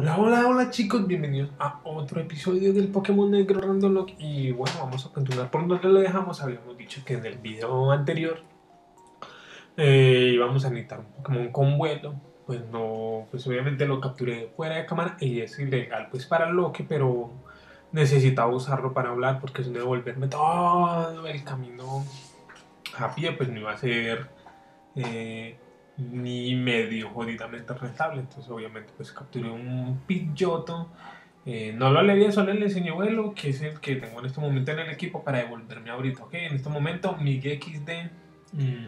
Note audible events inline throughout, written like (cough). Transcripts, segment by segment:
Hola, hola, hola chicos, bienvenidos a otro episodio del Pokémon Negro Random Lock. Y bueno, vamos a continuar por donde lo dejamos, habíamos dicho que en el video anterior eh, íbamos a necesitar un Pokémon con vuelo, pues no, pues obviamente lo capturé fuera de cámara y es ilegal pues para Loki, pero necesitaba usarlo para hablar porque es devolverme todo el camino a pie, pues no iba a ser... Eh, ni medio jodidamente rentable. Entonces, obviamente, pues capturé un Pidgeotto. Eh, no lo alevé, solo le enseñé vuelo, que es el que tengo en este momento en el equipo para devolverme ahorita. Ok, en este momento mi XD mm,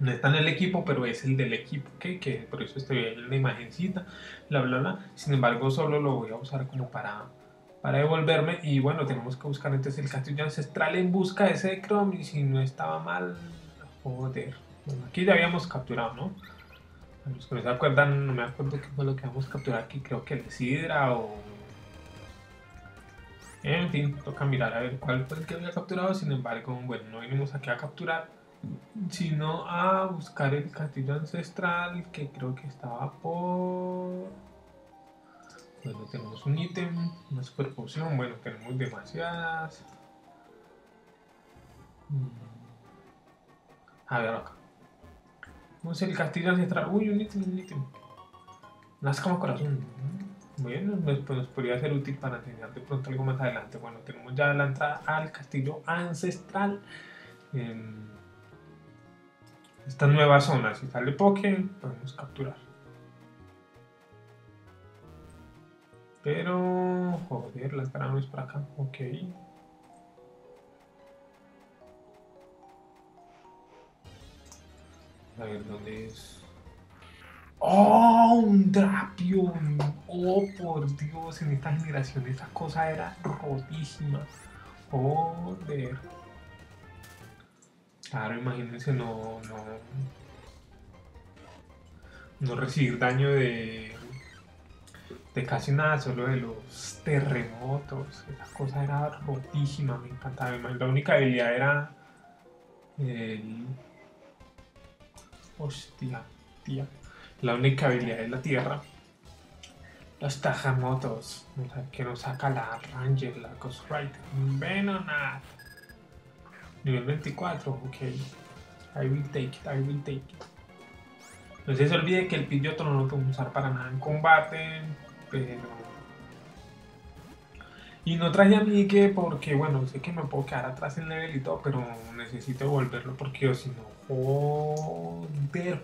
no está en el equipo, pero es el del equipo, ok, que por eso estoy en la imagencita, bla, bla, bla. Sin embargo, solo lo voy a usar como para, para devolverme. Y bueno, tenemos que buscar entonces el castillo ancestral en busca de ese Chrome. Y si no estaba mal, joder aquí ya habíamos capturado, ¿no? los que no se acuerdan, no me acuerdo qué fue lo que vamos a capturar aquí. Creo que el Sidra o... En fin, toca mirar a ver cuál fue el que había capturado. Sin embargo, bueno, no vinimos aquí a capturar, sino a buscar el castillo ancestral que creo que estaba por... Bueno, tenemos un ítem, una super poción. Bueno, tenemos demasiadas. Mm. A ver acá. Sé, el castillo ancestral. Uy, un ítem, un ítem. Las como corazón. Bueno, pues, pues, nos podría ser útil para enseñar de pronto algo más adelante. Bueno, tenemos ya la al castillo ancestral. esta nueva zona, si sale Poké, podemos capturar. Pero, joder, la entrada no es por acá. Ok. A ver, ¿dónde es? ¡Oh! Un Drapion. ¡Oh, por Dios! En esta generación esa cosa era rotísima. Joder. Claro, imagínense no, no, no recibir daño de, de casi nada, solo de los terremotos. Esa cosa era rotísima, me encantaba. La única habilidad era el Hostia, tía. La única habilidad es la tierra. Los tajamotos. Que nos saca la Ranger, la Ghost Rider. Venonat. Nivel 24, ok. I will take it, I will take it. No se olvide que el pilloto no lo podemos usar para nada en combate, pero... Y no traje a que porque, bueno, sé que me puedo quedar atrás en level y todo, pero necesito volverlo porque si no Joder.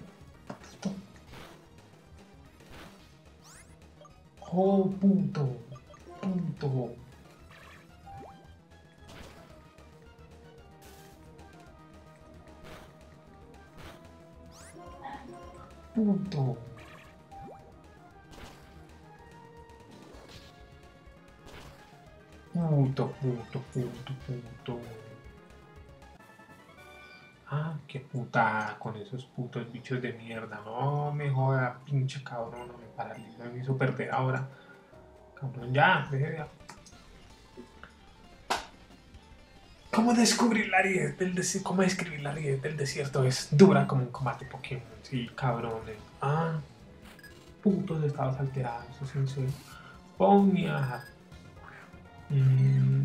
Oh, punto. Punto. Punto. Punto, punto, punto, punto. Ah, qué puta con esos putos bichos de mierda. No me joda, pinche cabrón, me paraliza, hizo perder ahora. Cabrón, ya, deje de. ¿Cómo descubrir la ariete del desierto? ¿Cómo describir la ariete del desierto? Es dura como un combate Pokémon. Sí, cabrones. Ah, putos estados alterados, es en serio. Ponia. Mm,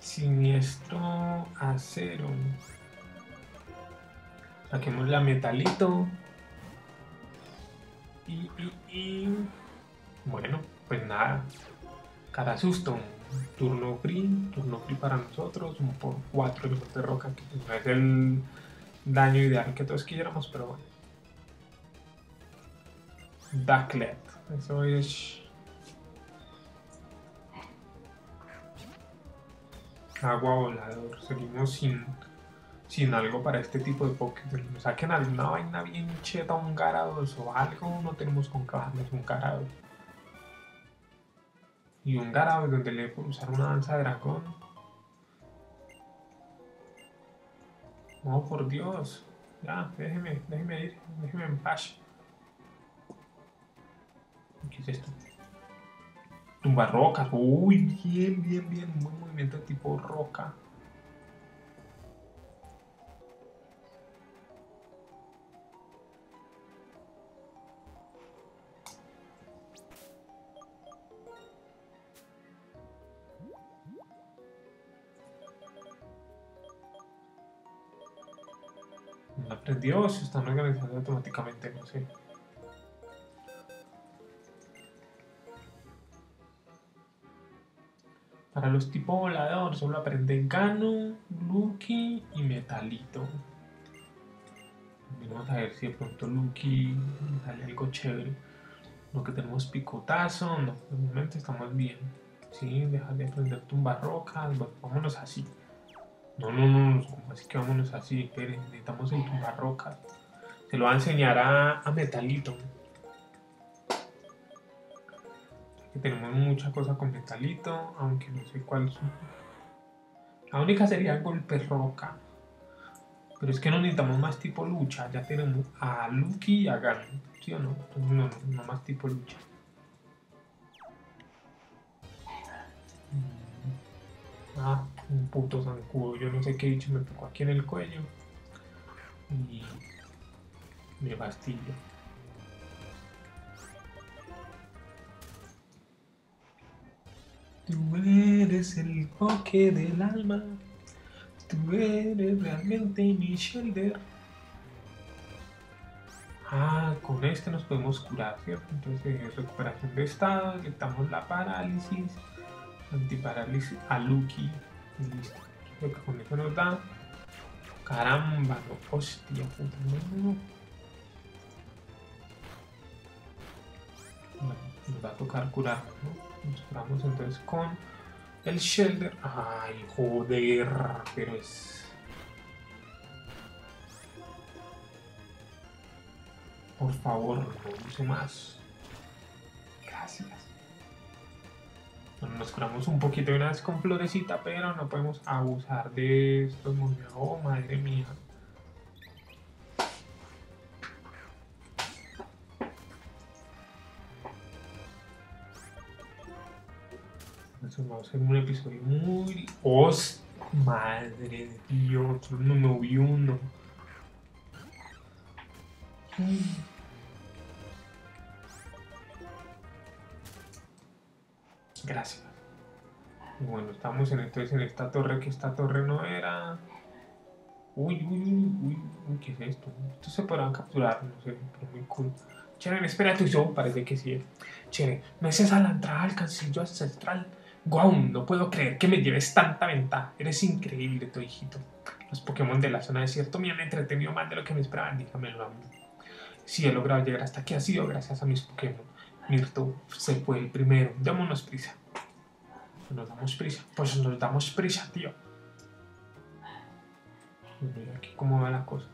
siniestro acero. Saquemos la metalito. Y, y, y... Bueno, pues nada. Cada susto. Turno free. Turno free para nosotros. Un por 4 de roca. Que no es el daño ideal que todos quisiéramos, pero bueno. Ducklet. Eso es... Agua volador. Seguimos sin sin algo para este tipo de Pokémon. Nos saquen alguna vaina bien cheta, un Garados o algo, no tenemos con qué un Garados. Y un Garados donde le puedo usar una danza de dragón. No, por Dios. Ya, déjeme, déjeme ir, déjeme en paz. ¿Qué es esto? Tumbarrocas. Uy, bien, bien, bien. Muy movimiento tipo roca. aprendió o se están organizando automáticamente, no sé. Para los tipos volador solo aprenden Gano, Lucky y Metalito. Vamos a ver si de pronto Lucky sale algo chévere. Lo que tenemos picotazo, no, de momento estamos bien. Sí, deja de aprender tumbar rocas, vámonos así. No, no, no, ¿cómo así que vámonos así? Esperen, necesitamos el tumbar rocas. Se lo va a enseñar a, a Metalito. Tenemos mucha cosa con Metalito, aunque no sé cuál son. La única sería golpe roca. Pero es que no necesitamos más tipo lucha. Ya tenemos a Lucky y a Gano. ¿Sí o no? no, no, más tipo lucha. Mm. Ah, un puto zancudo. Yo no sé qué dicho me tocó aquí en el cuello. Y me fastidio. Tú eres el toque del alma. Tú eres realmente mi shoulder. Ah, con este nos podemos curar, ¿cierto? Entonces, recuperación de estado, quitamos la parálisis, antiparálisis a Lucky. Listo. Creo que con eso nos da. Caramba, no, hostia, puta, no. Bueno, nos va a tocar curar, ¿no? Nos curamos entonces con el Shelter. Ay, joder, pero es. Por favor, no use más. Gracias. Nos curamos un poquito de una vez con florecita, pero no podemos abusar de estos Oh, madre mía. Vamos a hacer un episodio muy... ¡Os! Madre de Dios! No me vi uno. Gracias. Bueno, estamos en, entonces en esta torre, que esta torre no era... Uy, uy, uy, uy, ¿qué es esto? Esto se podrán capturar, no sé, pero muy cool. Cheren, espérate, yo parece que sí. Cheren, me haces a la entrada al cancillo ancestral Guau, no puedo creer que me lleves tanta ventaja. Eres increíble, tu hijito. Los Pokémon de la zona desierto me han entretenido más de lo que me esperaban. Dígamelo a mí. Si he logrado llegar hasta aquí ha sido gracias a mis Pokémon. Mirto se fue el primero. Démonos prisa. Nos damos prisa. Pues nos damos prisa, tío. Mira aquí cómo va la cosa.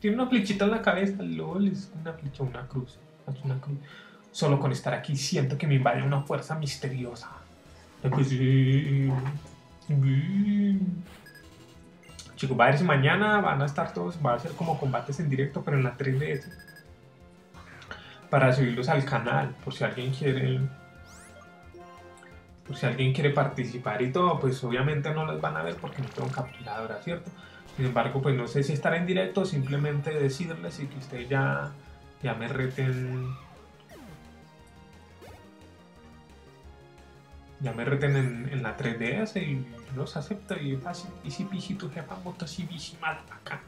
Tiene una flechita en la cabeza, LOL, es una flecha, una cruz. Es una cruz. Solo con estar aquí siento que me invade una fuerza misteriosa. Pues, Chicos, va a ver si mañana van a estar todos, va a ser como combates en directo, pero en la 3DS. Para subirlos al canal, por si alguien quiere. Por si alguien quiere participar y todo, pues obviamente no los van a ver porque no tengo capturadora, ¿cierto? Sin embargo, pues no sé si estar en directo o simplemente decirles y que ustedes ya, ya me reten ya me reten en, la 3DS y los acepto y fácil. Y si pijito jefa moto si mal acá.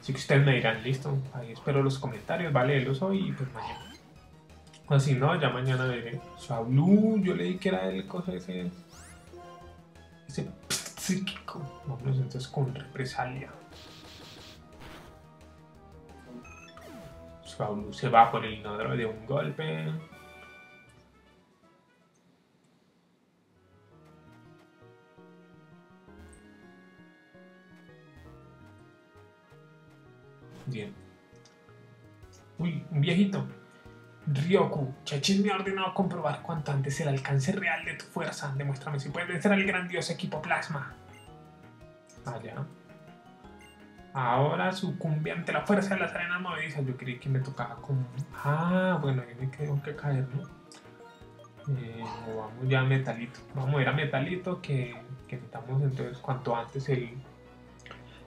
Así que ustedes me dirán, listo, ahí espero los comentarios, vale, los hoy y pues mañana. O si no, ya mañana veré. Saúl, yo leí que era el cosa ese. Ese psíquico. Vamos entonces con represalia. Saúl se va por el inodoro de un golpe. Ryoku, Chachis me ha ordenado comprobar cuánto antes el alcance real de tu fuerza. Demuéstrame si puedes vencer al grandioso equipo Plasma. Allá. Ah, Ahora sucumbe ante la fuerza de las arenas movedizas. Yo creí que me tocaba como... Ah, bueno, ahí me tengo que caer, ¿no? Eh, vamos ya a Metalito. Vamos a ir a Metalito que, que necesitamos entonces cuanto antes el,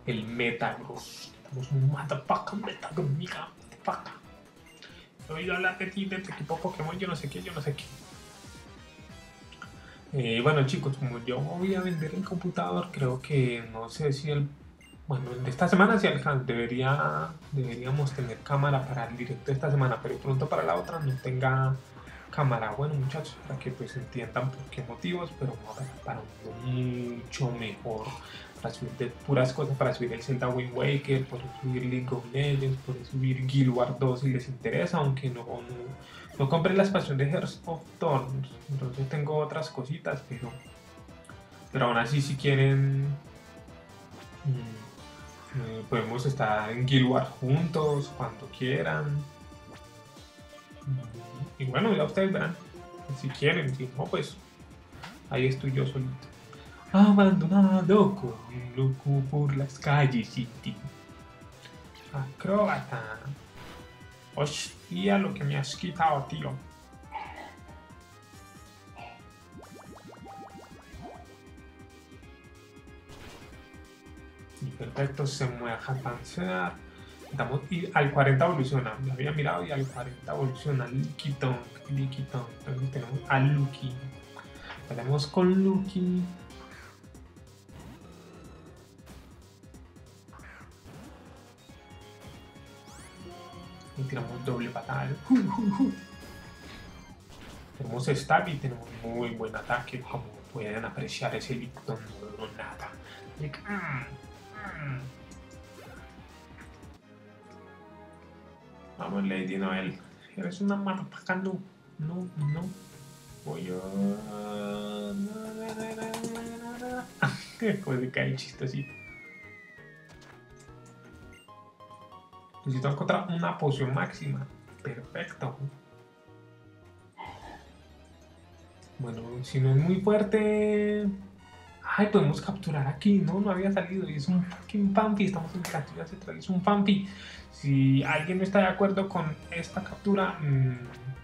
el Metagross un motherfucker, meta conmigo, motherfucker. He oído hablar de ti, de tu equipo Pokémon, yo no sé qué, yo no sé qué. Eh, bueno chicos, como yo voy a vender el computador, creo que no sé si el... Bueno, de esta semana sí alcanza, debería, deberíamos tener cámara para el directo de esta semana, pero pronto para la otra no tenga cámara. Bueno muchachos, para que pues entiendan por qué motivos, pero para mucho mejor para subir de puras cosas, para subir el Zelda Wind Waker, por subir League of Legends, por subir Guild Wars 2 si les interesa, aunque no, no, no compré la expansión de Hearts of Thorns, entonces tengo otras cositas, pero, pero aún así si quieren mm, eh, podemos estar en Guild Wars juntos cuando quieran. Y bueno, ya ustedes verán, si quieren, si no, pues ahí estoy yo solito abandonado con loco por las calles City. Acróbata. Hostia, lo que me has quitado, tío. Y perfecto, se mueve a panzer. y al 40 evoluciona. Me había mirado y al 40 evoluciona. Liquitón, Liquitón. Entonces tenemos a Lucky. Tenemos con Lucky. Y tiramos doble patada. (laughs) tenemos stab y tenemos muy buen ataque, como pueden apreciar ese Licton no, nada. Vamos, Lady Noel. Eres una marpaca, no. No, no. Voy a... (laughs) Puede caer chistosito. Necesito encontrar una poción máxima. Perfecto. Bueno, si no es muy fuerte... Ay, podemos capturar aquí, ¿no? No había salido y es un fucking Pampi. Estamos en cantidad central, es un Pampi. Si alguien no está de acuerdo con esta captura, mmm,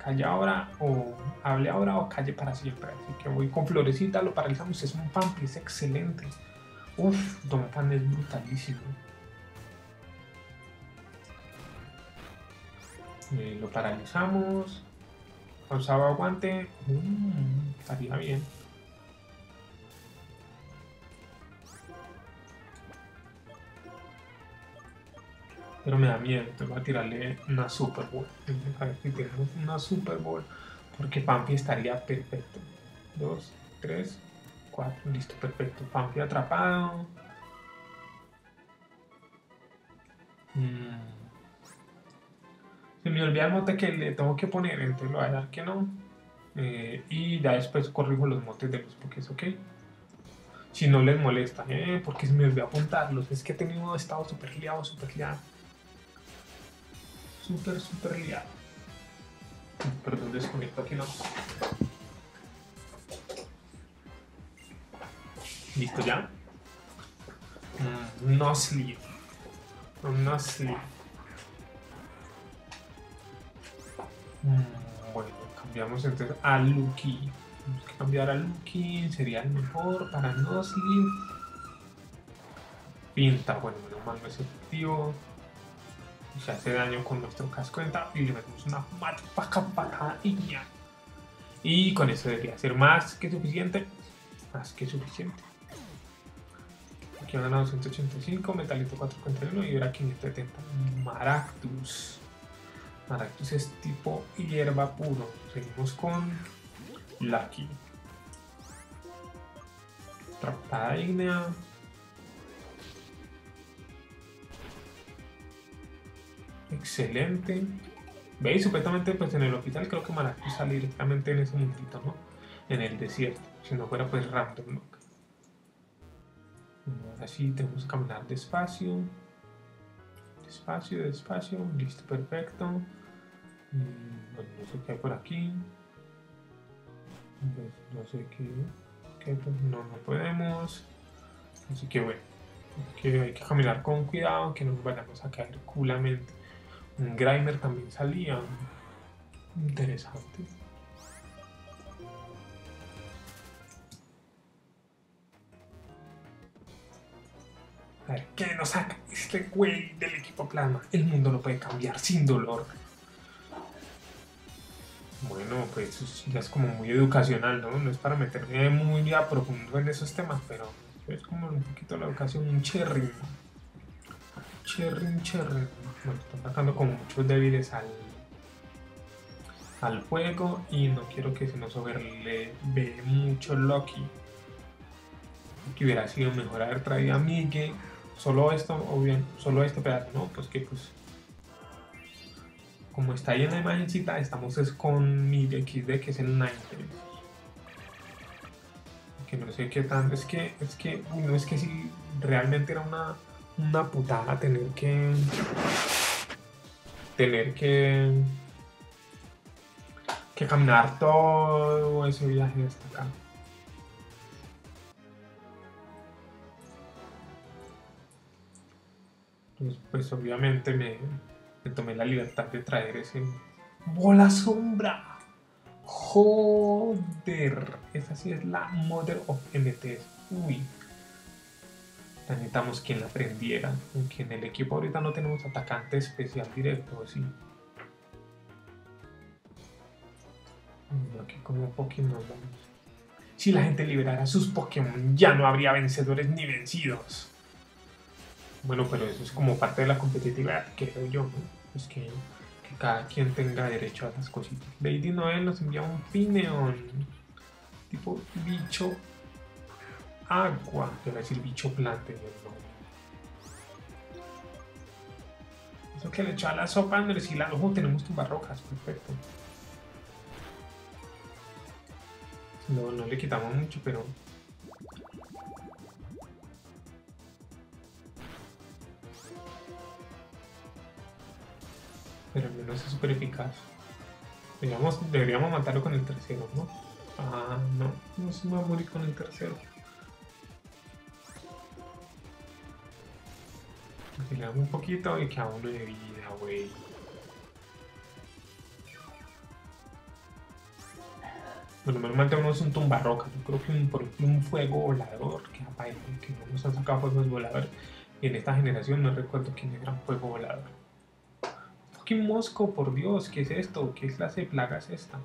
calle ahora o hable ahora o calle para siempre. Así que voy con Florecita, lo paralizamos. Es un Pampi, es excelente. Uf, Don Pan es brutalísimo. Eh, lo paralizamos. Causaba aguante. Mm, estaría bien. Pero me da miedo. Tengo que tirarle una Super Bowl. A ver si tenemos una Super Bowl. Porque Pampi estaría perfecto. Dos, tres, cuatro. Listo, perfecto. Pampi atrapado. Mm. Se me olvida el mote que le tengo que poner, entonces lo voy a dar que no. Eh, y ya después corrijo los motes de los es ok. Si no les molesta, eh, porque se me olvidó apuntarlos. Es que he tenido estado súper liado, súper liado. Súper, súper liado. Perdón, desconecto aquí no. ¿Listo ya? Mm, no sleep. No sleep. Bueno, cambiamos entonces a Lucky. Vamos a cambiar a Lucky, sería el mejor para no seguir. Pinta, bueno, menos mal no es efectivo. Se hace daño con nuestro casco y le metemos una paca para Y con eso debería ser más que suficiente. Más que suficiente. Aquí han ganado 185, metalito 451 y ahora 570. Maractus. Maractus es tipo hierba puro. Seguimos con Lucky. Trapada ígnea. Excelente. ¿Veis? Supuestamente pues en el hospital creo que Maractus sale directamente en ese momentito, ¿no? En el desierto. Si no fuera pues random look. Ahora sí tenemos que caminar despacio. Despacio, despacio. Listo, perfecto. Mm, no sé qué hay por aquí. Pues, no sé qué, pues, no, no podemos. Así que bueno, que hay que caminar con cuidado, que no nos vayamos a caer culamente. Un Grimer también salía. Interesante. A ver, ¿qué nos saca este güey del equipo plasma? El mundo no puede cambiar sin dolor. Bueno, pues ya es como muy educacional, ¿no? No es para meterme muy a profundo en esos temas, pero es como un poquito la educación, un cherry. Cherry, cherry. Bueno, está sacando como muchos débiles al, al juego y no quiero que se nos ve mucho Loki. Que hubiera sido mejor haber traído a Miguel. Solo esto, o bien, solo este pedazo, ¿no? Pues que pues como está ahí en la imagencita, estamos es con mi XD que es el 90. Que no sé qué tan. Es que, es que, no es que si realmente era una, una putada tener que. Tener que. Que caminar todo ese viaje hasta acá. Pues obviamente me, me tomé la libertad de traer ese bola sombra. Joder, esa sí es la Mother of MTs. Uy, necesitamos quien la aprendiera. Aunque en el equipo ahorita no tenemos atacante especial directo, sí. Aquí como Pokémon Si la gente liberara sus Pokémon, ya no habría vencedores ni vencidos. Bueno, pero eso es como parte de la competitividad, creo yo, ¿no? Pues que, cada quien tenga derecho a las cositas. Lady Noel nos envía un Pineon. Tipo bicho agua. Te voy a decir bicho plante, no. Eso que le echó la sopa, Andrés y la ojo, tenemos tumbarrocas, perfecto. No, no le quitamos mucho, pero pero al menos es súper eficaz. Deberíamos, deberíamos matarlo con el tercero, ¿no? Ah, no, no se va a morir con el tercero. damos un poquito y que a uno de vida, güey. Bueno, menos mal tenemos un tumbarroca. Yo creo que un, por un fuego volador que, que no nos han sacado fuegos voladores. Y en esta generación no recuerdo quién era un fuego volador. Fucking Mosco, por Dios, ¿qué es esto? ¿Qué clase de plaga es esta?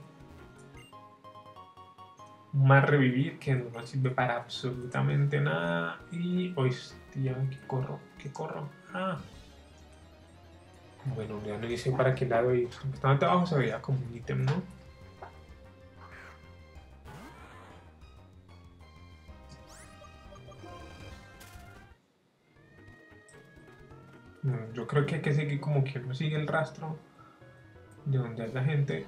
Más revivir que no sirve para absolutamente nada. Y, hostia, que corro, que corro. Ah. Bueno, ya no dice para qué lado ir. Bastante abajo se veía como un ítem, ¿no? Yo creo que hay que seguir como que no sigue el rastro de donde la gente.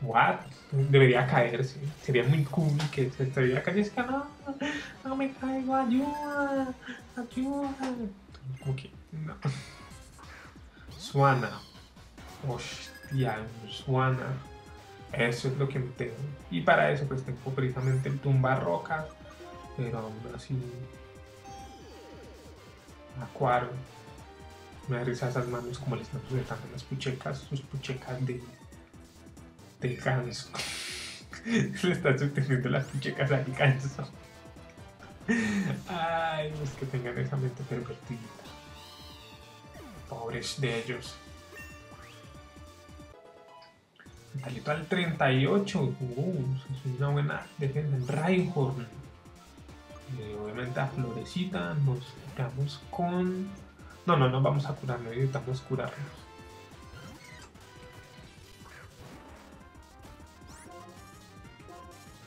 What? Debería caerse. Sería muy cool que se estuviera. No, no me caigo, ayuda, ayuda. Como que, no. Suana. Hostia, Suana. Eso es lo que me tengo. Y para eso pues tengo precisamente el tumba rocas. Pero aún así Acuario. Me da risa esas manos como le están sujetando las puchecas, sus puchecas de, de ganso. (laughs) le están sosteniendo las puchecas al ganso. Ay, los que tengan esa mente pervertida. Pobres de ellos. Talito al 38. Uh, es una buena defensa. Reinhorn. Eh, obviamente a Florecita nos curamos con... No, no, no vamos a curar, necesitamos curarnos.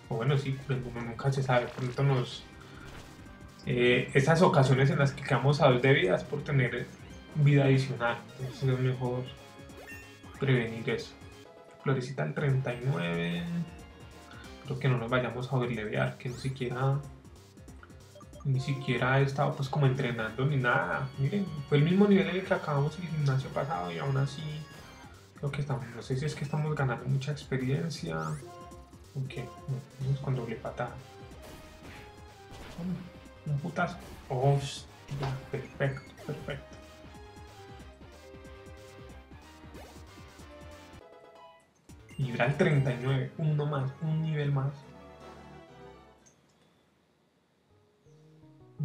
O bueno, sí, como nunca se sabe, pronto nos... Eh, esas ocasiones en las que quedamos a dos de vidas por tener vida adicional. Entonces es mejor prevenir eso. Florecita al 39. Creo que no nos vayamos a overlevear, que ni siquiera ni siquiera he estado pues como entrenando ni nada. Miren, fue el mismo nivel en el que acabamos el gimnasio pasado y aún así creo que estamos, no sé si es que estamos ganando mucha experiencia o qué, vamos con doble patada. Un putazo. Hostia, perfecto, perfecto. Vibra el 39, uno más, un nivel más.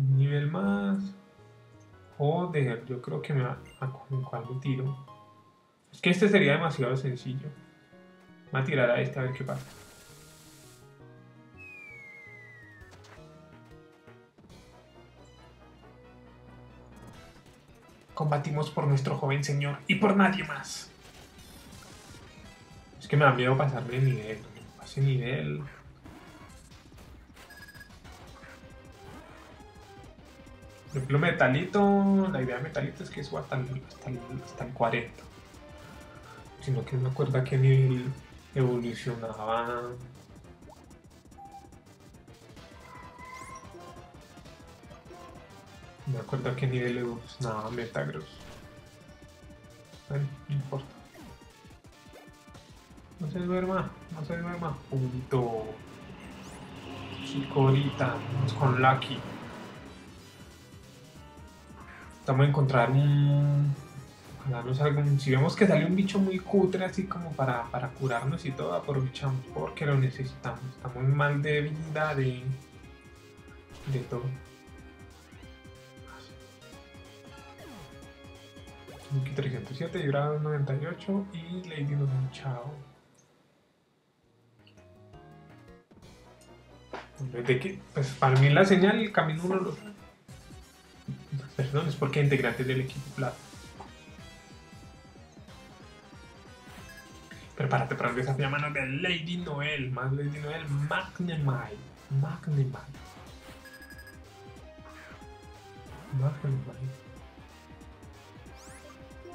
Nivel más. Joder, yo creo que me va a con cuál me tiro. Es que este sería demasiado sencillo. Voy a tirar a este a ver qué pasa. Combatimos por nuestro joven señor y por nadie más. Es que me da miedo pasarme de nivel. Pase nivel. Por ejemplo, Metalito, la idea de Metalito es que suba hasta hasta el, hasta el 40. Sino que no me acuerdo a qué nivel evolucionaba. No me acuerdo a qué nivel evolucionaba Metagross. Bueno, no importa. No se duerma, no se duerma. Punto. Chicorita, vamos con Lucky. Vamos a encontrar un. Ojalá no salga un- Si vemos que sale un bicho muy cutre, así como para, para curarnos y todo, aprovechamos porque lo necesitamos. Estamos mal de vida, de. de todo. Lucky 307, Yura 98 y Lady no chao. ¿De qué? Pues para mí la señal, el camino uno lo. Perdón, es porque hay integrantes del equipo plata. Prepárate para un desafío a manos de Lady Noel, más Lady Noel, Magnemite. Magnemite. Magnemite.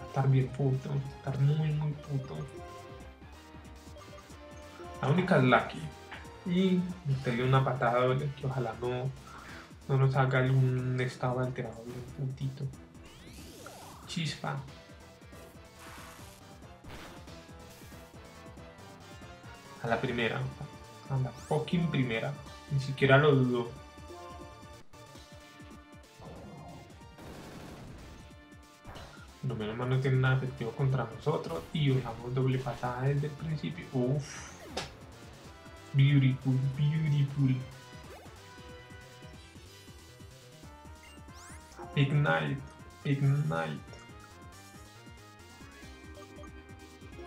Estar bien puto, estar muy, muy puto. La única es Lucky. Y meterle una patada que ojalá no, no nos haga un estado alterado un puntito. Chispa. A la primera. A la fucking primera. Ni siquiera lo dudo. No menos mal no tiene nada efectivo contra nosotros. Y usamos doble patada desde el principio. Uff. Beautiful, beautiful. Ignite, Ignite.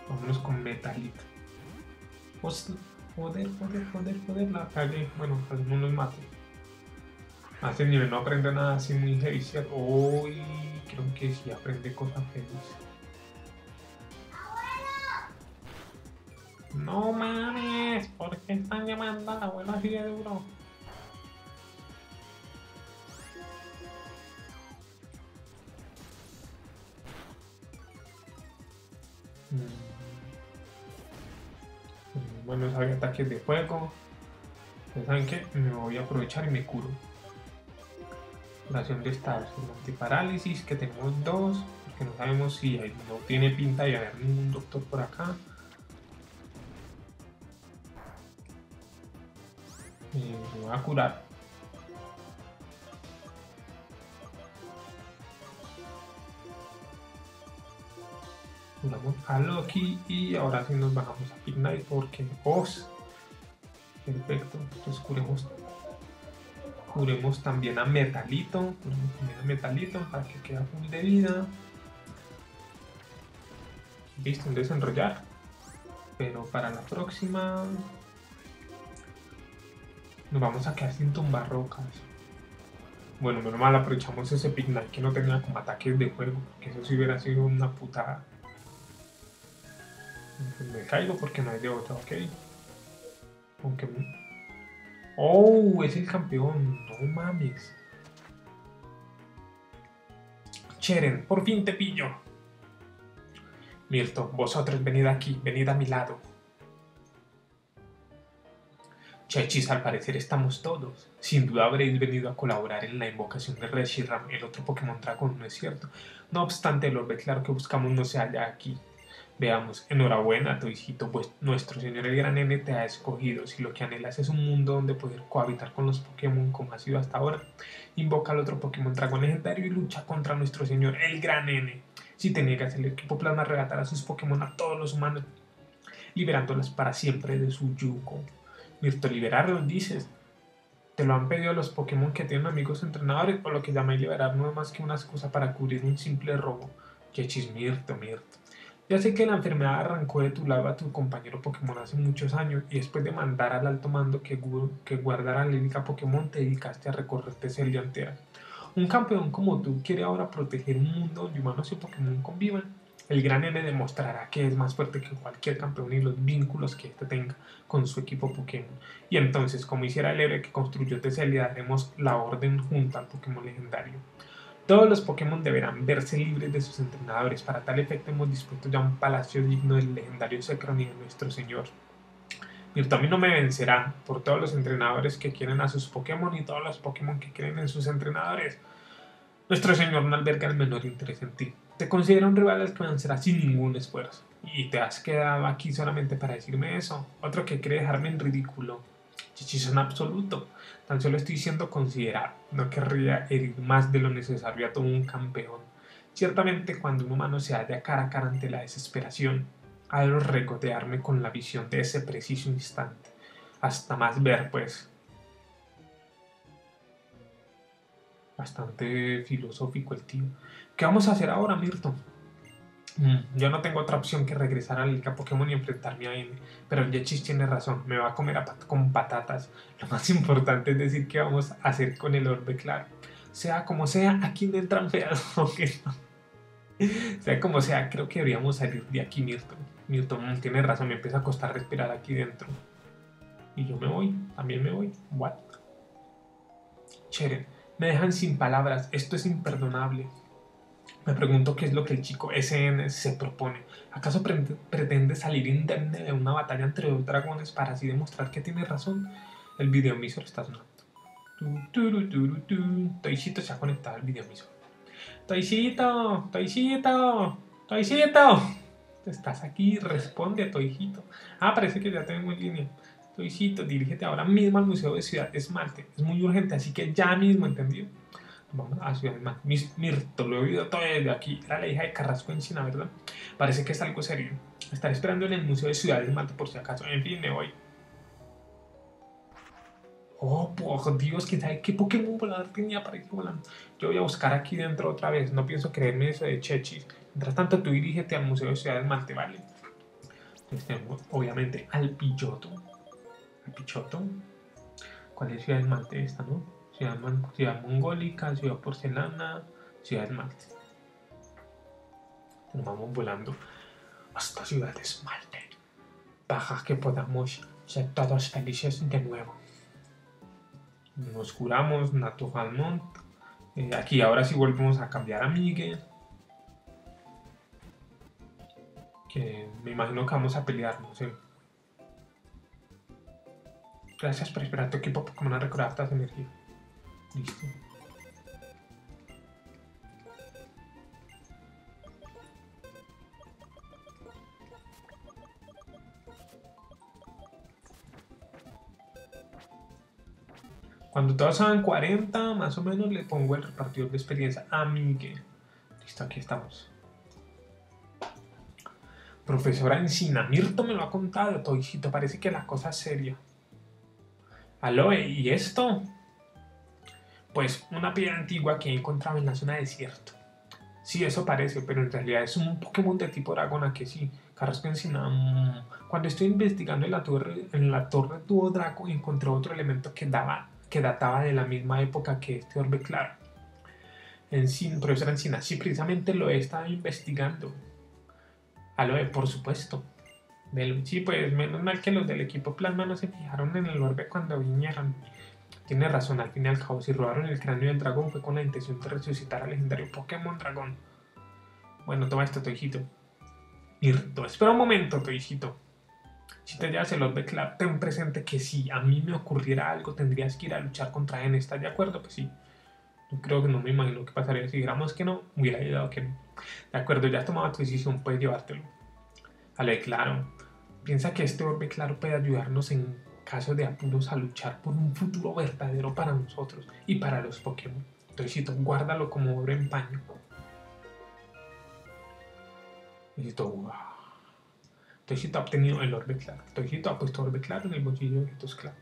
Vámonos con Metallic. Pues, joder, joder, joder, joder, la cagué. Bueno, pues no nos mate. A ese nivel no aprende nada así muy heavy. Uy, creo que sí aprende cosas felices. No mames, ¿por qué están llamando a la abuela así de duro? Bueno, hay ataques de fuego. Ustedes ¿Saben qué? Me voy a aprovechar y me curo. Curación de estados. Antiparálisis, que tenemos dos. Porque no sabemos si no tiene pinta de haber ningún doctor por acá. Eh, me voy a curar. Curamos a Loki y ahora sí nos bajamos a Ignite porque os perfecto entonces curemos curemos también a Metalito curemos también a Metalito para que quede full de vida listo un desenrollar pero para la próxima nos vamos a quedar sin tumbar rocas bueno, menos mal aprovechamos ese Ignite que no tenía como ataques de fuego, que eso sí hubiera sido una putada. Me caigo porque no hay de otra, ok. ¡Oh! Es el campeón. No mames. Cheren, por fin te pillo. Mirto, vosotros venid aquí, venid a mi lado. Chechis, al parecer estamos todos. Sin duda habréis venido a colaborar en la invocación de Reshiram, el otro Pokémon Dragón, ¿no es cierto? No obstante, el orbe claro que buscamos no se halla aquí. Veamos, enhorabuena, tu hijito, pues nuestro señor el gran N te ha escogido. Si lo que anhelas es un mundo donde poder cohabitar con los Pokémon como ha sido hasta ahora, invoca al otro Pokémon Dragón legendario y lucha contra nuestro señor el gran N. Si te niegas, el equipo plasma arrebatará a sus Pokémon a todos los humanos, liberándolos para siempre de su yugo. Mirto, liberarlos, dices. Te lo han pedido los Pokémon que tienen amigos entrenadores, o lo que llamáis liberar no es más que una excusa para cubrir un simple robo. Que chismirto, Mirto. Ya sé que la enfermedad arrancó de tu lado a tu compañero Pokémon hace muchos años y después de mandar al alto mando que, que guardara la lírica Pokémon te dedicaste a recorrerte Celia entera. Un campeón como tú quiere ahora proteger un mundo donde humanos y Pokémon convivan. El gran N demostrará que es más fuerte que cualquier campeón y los vínculos que éste tenga con su equipo Pokémon. Y entonces, como hiciera el héroe que construyó Teselia, daremos la orden junto al Pokémon legendario. Todos los Pokémon deberán verse libres de sus entrenadores. Para tal efecto hemos dispuesto ya un palacio digno del legendario Zekrom y de nuestro señor. Mirtomi no me vencerá por todos los entrenadores que quieren a sus Pokémon y todos los Pokémon que quieren en sus entrenadores. Nuestro señor no alberga el menor interés en ti. Te considera un rival al que vencerá sin ningún esfuerzo. Y te has quedado aquí solamente para decirme eso. Otro que quiere dejarme en ridículo. Chichizo en absoluto. Tan solo estoy siendo considerado. No querría herir más de lo necesario a todo un campeón. Ciertamente cuando un humano se halla cara a cara ante la desesperación, ha de regotearme con la visión de ese preciso instante. Hasta más ver, pues. Bastante filosófico el tío. ¿Qué vamos a hacer ahora, Mirton? Mm, yo no tengo otra opción que regresar a la Liga Pokémon y enfrentarme a N. Pero Yechis tiene razón, me va a comer con patatas. Lo más (laughs) importante es decir qué vamos a hacer con el orbe claro. Sea como sea, aquí no entran feas (laughs) (laughs) Sea como sea, creo que deberíamos salir de aquí, Milton. Milton mm, tiene razón, me empieza a costar respirar aquí dentro. Y yo me voy, también me voy. What? Cheren, me dejan sin palabras, esto es imperdonable. Me pregunto qué es lo que el chico SN se propone. ¿Acaso pretende salir indemne de una batalla entre dos dragones para así demostrar que tiene razón? El videomisor está sonando. Toishito se ha conectado al videomisor. Toishito, Toishito, Toishito. Estás aquí, responde a Toishito. Ah, parece que ya tengo en línea. Toishito, dirígete ahora mismo al Museo de Ciudad Esmalte. Es muy urgente, así que ya mismo, ¿entendido? Vamos a Ciudad más. Mirto, lo he oído todo desde aquí. Era la hija de Carrasco Encina, ¿verdad? Parece que es algo serio. Estaré esperando en el Museo de Ciudades Malta por si acaso. En fin, me voy. Oh, por Dios, quién sabe qué Pokémon volador tenía para ir volando. Yo voy a buscar aquí dentro otra vez. No pienso creerme eso de Chechis. Mientras tanto, tú dirígete al Museo de Ciudades Malta, ¿vale? Este, obviamente, al Pichoto. Al Pichoto. ¿Cuál es Ciudad Malte esta, no? Ciudad, mongólica, ciudad porcelana, ciudad esmalte. Nos vamos volando hasta ciudad esmalte. Baja que podamos ser todos felices de nuevo. Nos curamos naturalmente. Eh, aquí ahora sí volvemos a cambiar a Miguel. Que me imagino que vamos a pelear, no. Gracias por esperar tu equipo como una recordar estas energías. Listo. Cuando todos saben 40, más o menos, le pongo el repartidor de experiencia a Miguel. Listo, aquí estamos. Profesora Encina, Mirto me lo ha contado, Toijito, parece que la cosa es seria. Aló, ¿y esto? Pues una piedra antigua que he encontrado en la zona de desierto. Sí, eso parece, pero en realidad es un Pokémon de tipo dragón que sí. Carrasco Encina. Mm, cuando estoy investigando en la torre, en la torre Tubo Draco, encontré otro elemento que, daba, que databa de la misma época que este orbe claro. Encina, profesor Encina, sí, precisamente lo he estado investigando. A lo de, por supuesto. Sí, pues menos mal que los del equipo Plasma no se fijaron en el orbe cuando vinieron. Tiene razón, al fin y al cabo, si robaron el cráneo del dragón fue con la intención de resucitar al legendario Pokémon Dragón. Bueno, toma esto, Toijito. Mirto, espera un momento, Toijito. Si te llevas el Orbe ten presente que si a mí me ocurriera algo, tendrías que ir a luchar contra él. ¿Estás de acuerdo? Pues sí. Yo creo que no me imagino qué pasaría si dijéramos que no, hubiera ayudado que no. De acuerdo, ya has tomado tu decisión, puedes llevártelo. Ale, claro. Piensa que este orbe claro puede ayudarnos en caso de apuros a luchar por un futuro verdadero para nosotros y para los Pokémon. Toishito, guárdalo como oro en paño. Toishito, wow. Toishito ha obtenido el orbe claro. Toishito ha puesto orbe claro en el bolsillo de estos claro.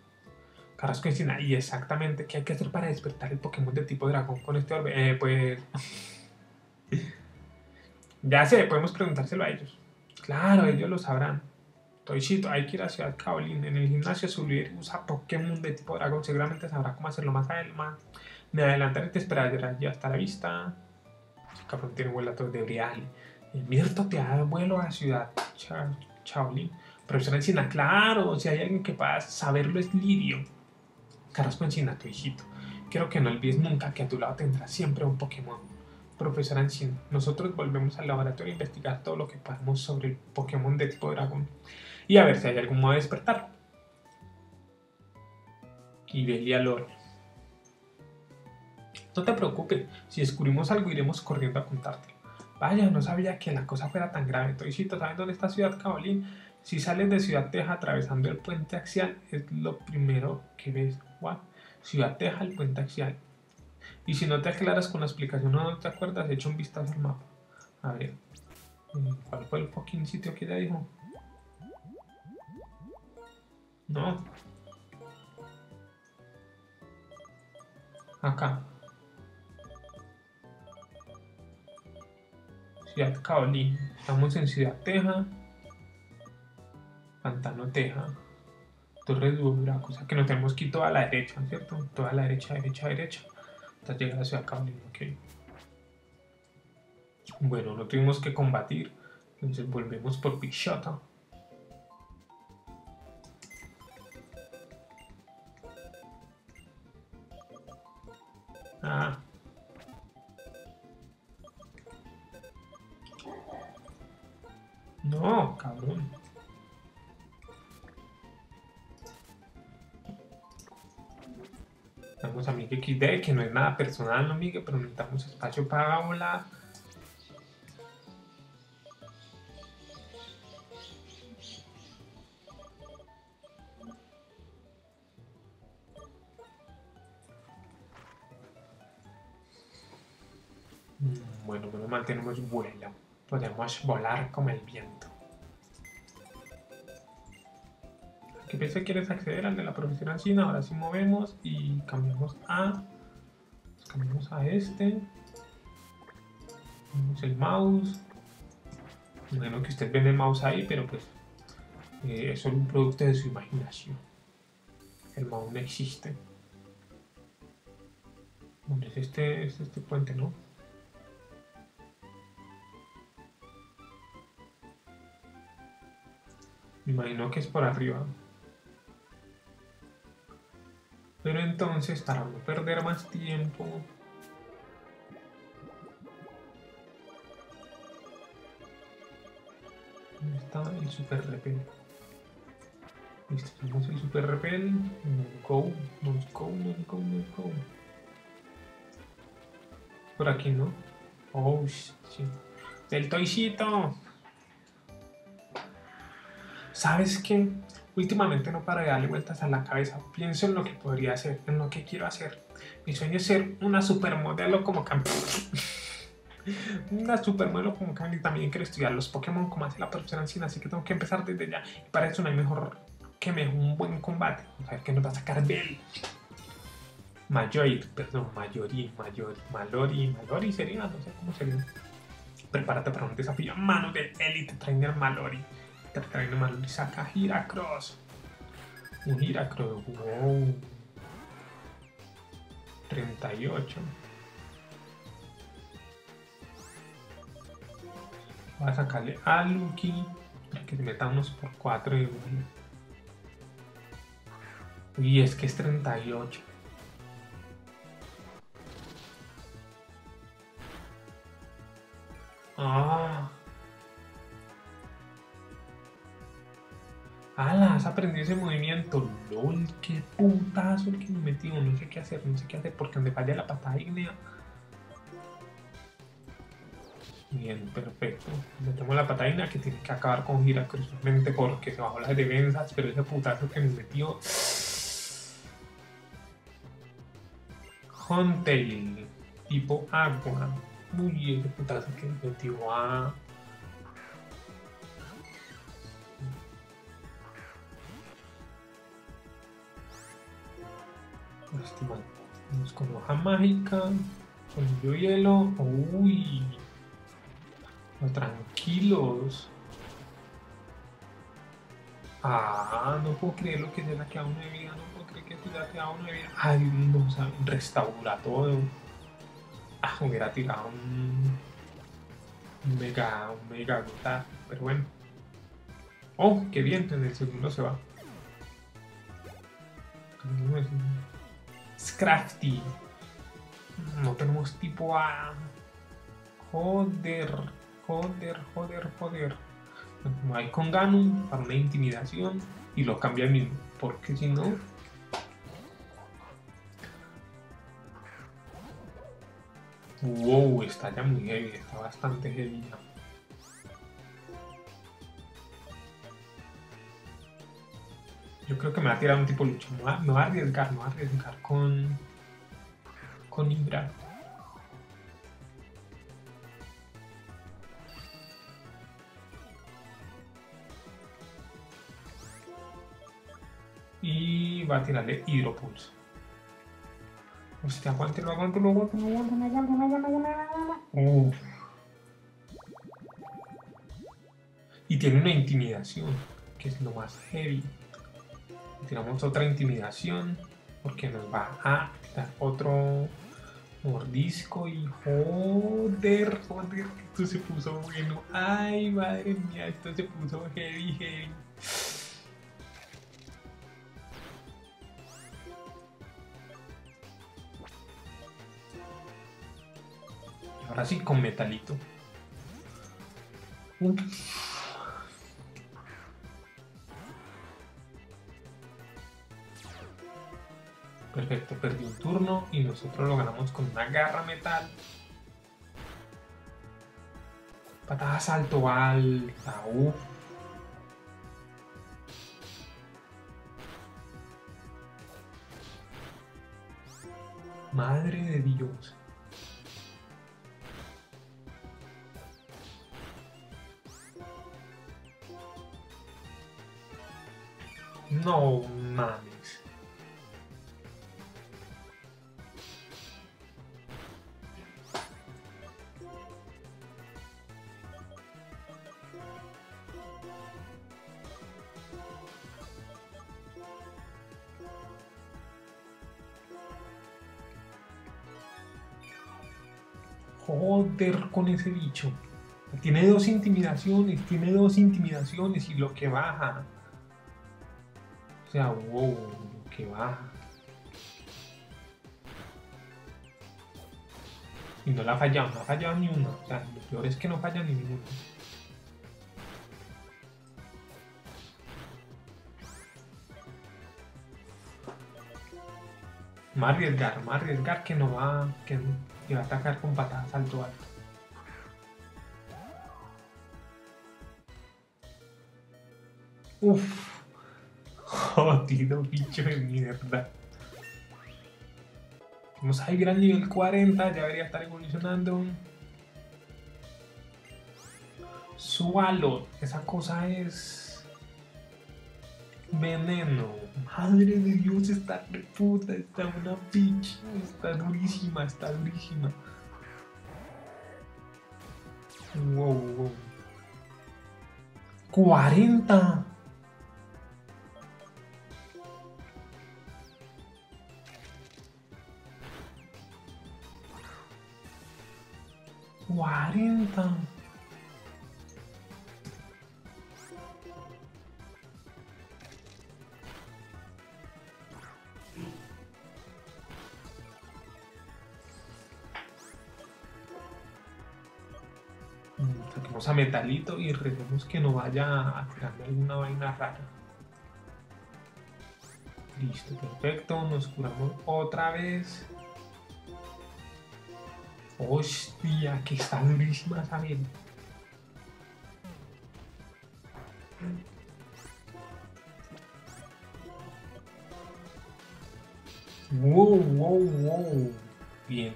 Carrasco encina, y exactamente, ¿qué hay que hacer para despertar el Pokémon de tipo dragón con este orbe? Eh, pues... (laughs) ya sé, podemos preguntárselo a ellos. Claro, ellos lo sabrán. Toishito, hay que ir a Ciudad Kaolin. En el gimnasio su líder usa Pokémon de tipo dragón. Seguramente sabrá cómo hacerlo más adelante. Me adelantaré y te esperaré ya hasta la vista. Cabrón tiene vuelo de Briali. Mirto te ha vuelo a Ciudad Shaolin. Profesor Encina, claro, si hay alguien que pueda saberlo es Lirio. Carrasco Encina, tu hijito. Quiero que no olvides nunca que a tu lado tendrás siempre un Pokémon. Profesor Encina, nosotros volvemos al laboratorio a investigar todo lo que podamos sobre el Pokémon de tipo dragón y a ver si hay algún modo de despertar. Y Belia Lore. No te preocupes, si descubrimos algo iremos corriendo a contarte. Vaya, no sabía que la cosa fuera tan grave. Toisito, ¿sabes dónde está Ciudad Cabolín? Si sales de Ciudad Teja atravesando el puente axial, es lo primero que ves. Ciudad Teja, el puente axial. Y si no te aclaras con la explicación o no te acuerdas, echa un vistazo al mapa. A ver. ¿Cuál fue el fucking sitio que ella dijo? No. Acá. Ciudad Caolín. Estamos en Ciudad Teja. Pantano Teja. Torre Dura, cosa que nos tenemos que ir toda la derecha, ¿cierto? Toda la derecha, derecha, derecha. Hasta llegar a Ciudad Caolín, ok. Bueno, no tuvimos que combatir. Entonces volvemos por Pichota. No, cabrón. Vamos a Miguel XD, que no es nada personal, Miguel, pero necesitamos espacio para volar. Volar como el viento. ¿Qué piensa quieres acceder al de la profesión china? Ahora sí movemos y cambiamos a... Cambiamos a este. Tenemos el mouse. Bueno, que usted vende el mouse ahí, pero pues eh, es solo un producto de su imaginación. El mouse no existe. Este, es este puente, ¿no? Me imagino que es por arriba. Pero entonces, para no perder más tiempo... ¿Dónde está el super repel? Listo, tenemos el super repel. No go, no go, no go, no go. Por aquí, ¿no? Oh, sí. ¡Del toicito! ¿Sabes qué? Últimamente no para de darle vueltas a la cabeza. Pienso en lo que podría hacer, en lo que quiero hacer. Mi sueño es ser una supermodelo como Cami. (laughs) una supermodelo como Cami. También quiero estudiar los Pokémon como hace la persona así que tengo que empezar desde ya. Y para eso no hay mejor que me un buen combate. Vamos a ver qué nos va a sacar Bell. Mayori, perdón, Mayori, Mayori, Malori, Malori sería, no sé cómo sería. Prepárate para un desafío. Mano de Elite Trainer Malori. Trainer Malori saca Giracross. Un Giracross, wow. 38. Voy a sacarle a Lucky para que metamos por 4 y Uy, es que es 38. Aprendido ese movimiento. ¡Lol! ¡Qué putazo que me metí! No sé qué hacer, no sé qué hacer porque donde falla la patada ígnea. Bien, perfecto. Metemos la patada ígnea que tiene que acabar con gira cruzalmente porque se bajó las defensas, pero ese putazo que me metió. Huntail, tipo agua. Uy, ese putazo que me metió a. Vamos con hoja mágica, con hielo. Uy, no, tranquilos. Ah, no puedo creer lo que se le ha quedado una vida. No puedo creer que se le ha quedado una vida. Ay, no, sea, restaura todo. Ah, hubiera tirado un, un mega, un mega gotar, pero bueno. Oh, qué bien, en el segundo se va. Scrafty. No tenemos tipo A. Joder, joder, joder, joder. No hay con Ganum para una intimidación y lo cambia mismo. Porque si no. Wow, está ya muy heavy, está bastante heavy ya. Yo creo que me va a tirar un tipo de lucha. Me va, a arriesgar, me va a arriesgar con. con Ibra. Y va a tirarle hidropulso. Hostia, aguántelo, aguántelo, aguántelo, aguántelo, aguántelo, aguántelo, aguántelo. Uf. Y tiene una intimidación, que es lo más heavy. Tiramos otra intimidación, porque nos va a tirar otro mordisco y joder, joder, esto se puso bueno. Ay, madre mía, esto se puso heavy, heavy. Ahora sí con metalito. Perfecto, perdí un turno y nosotros lo ganamos con una garra metal. Patada salto alta, uff. Madre de Dios. No con ese bicho. Tiene dos intimidaciones, tiene dos intimidaciones y lo que baja. O sea, wow, lo que baja. Y no la ha fallado, no ha fallado ni una. O sea, lo peor es que no falla ni ninguna. Más arriesgar, más arriesgar que no va, que, que va a atacar con patadas alto alto. Uf, jodido bicho de mierda. Vamos a ir al nivel 40, ya debería estar evolucionando. Swallow, esa cosa es veneno. Madre de Dios, está de puta, está una bitch, está durísima, está durísima. Wow, wow. 40. Cuarenta. Mm, Saquemos a Metalito y recemos que no vaya a tirarme alguna vaina rara. Listo, perfecto. Nos curamos otra vez. Hostia, que está durísima mierda. Wow, wow, wow. Bien.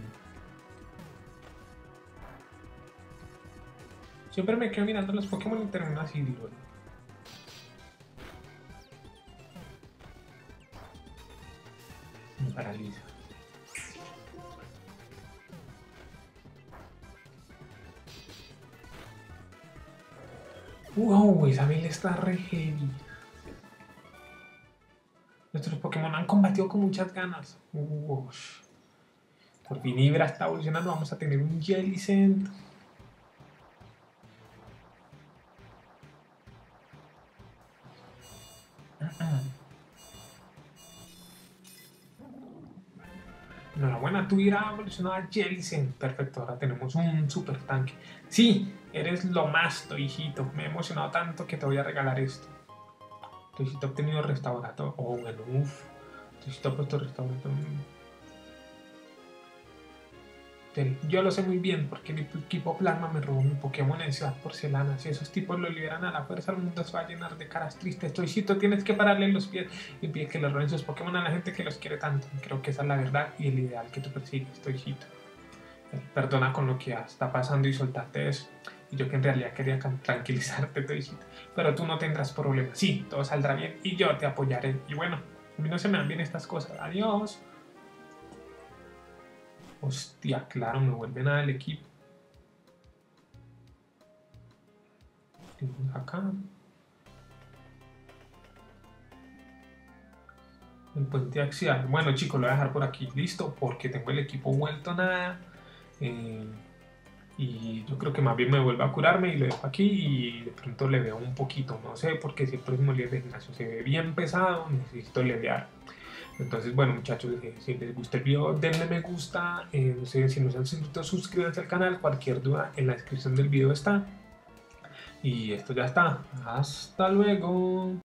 Siempre me quedo mirando los Pokémon y termino así, digo. Isabel está re heavy. Nuestros Pokémon han combatido con muchas ganas. Uf. Por fin Ibra está evolucionando. Vamos a tener un Jellicent. Enhorabuena, tu Ira evolucionado a Jellicent. Perfecto, ahora tenemos un super tanque. Sí, eres lo más, hijito. Me he emocionado tanto que te voy a regalar esto. Toyito ha obtenido restaurado. Oh, bueno, uff. Toyito ha puesto Yo lo sé muy bien porque mi equipo Plasma me robó mi Pokémon en Ciudad Porcelana. Si esos tipos lo liberan a la fuerza, el mundo se va a llenar de caras tristes. Toyito, tienes que pararle los pies y pide que le roben sus Pokémon a la gente que los quiere tanto. Creo que esa es la verdad y el ideal que tú persigues, Toyito. Perdona con lo que está pasando y soltarte eso. Y yo que en realidad quería tranquilizarte, Toyito. Pero tú no tendrás problemas. Sí, todo saldrá bien y yo te apoyaré. Y bueno, a mí no se me dan bien estas cosas. Adiós. Hostia, claro, me vuelven a el equipo. Acá. El puente axial. Bueno, chicos, lo voy a dejar por aquí. Listo, porque tengo el equipo vuelto nada. Eh, y yo creo que más bien me vuelvo a curarme y lo dejo aquí y de pronto le veo un poquito, no sé, porque si el próximo día de gimnasio se ve bien pesado, necesito levear. Entonces, bueno muchachos, si les gusta el video, denle me gusta, eh, sé, si no se han suscrito, suscríbanse al canal, cualquier duda en la descripción del video está. Y esto ya está, hasta luego.